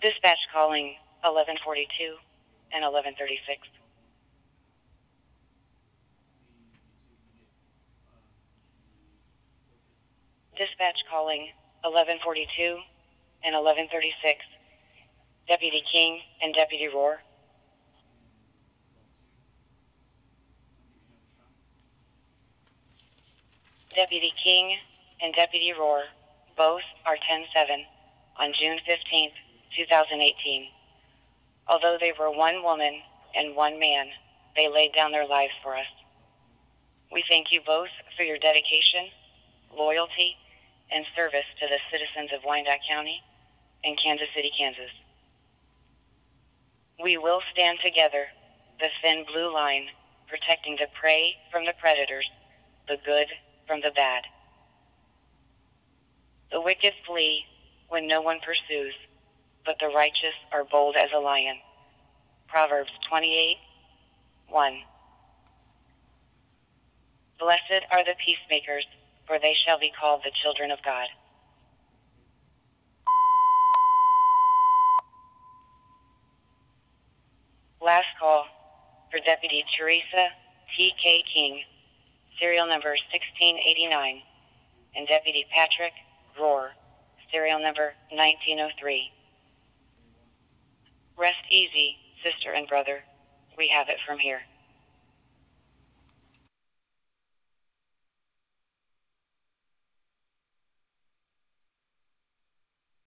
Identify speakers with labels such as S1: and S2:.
S1: Dispatch calling 1142 and 1136. Dispatch calling 1142 and 1136. Deputy King and Deputy Rohrer. Deputy King and Deputy Rohrer, both are 10-7 on June 15, 2018. Although they were one woman and one man, they laid down their lives for us. We thank you both for your dedication, loyalty, and service to the citizens of Wyandotte County and Kansas City, Kansas. We will stand together, the thin blue line, protecting the prey from the predators, the good from the bad. The wicked flee when no one pursues, but the righteous are bold as a lion. Proverbs 28 1. Blessed are the peacemakers, for they shall be called the children of God. Last call for Deputy Theresa T.K. King, serial number 1689, and Deputy Patrick Rohrer, serial number 1903. Easy, sister and brother. We have it from here.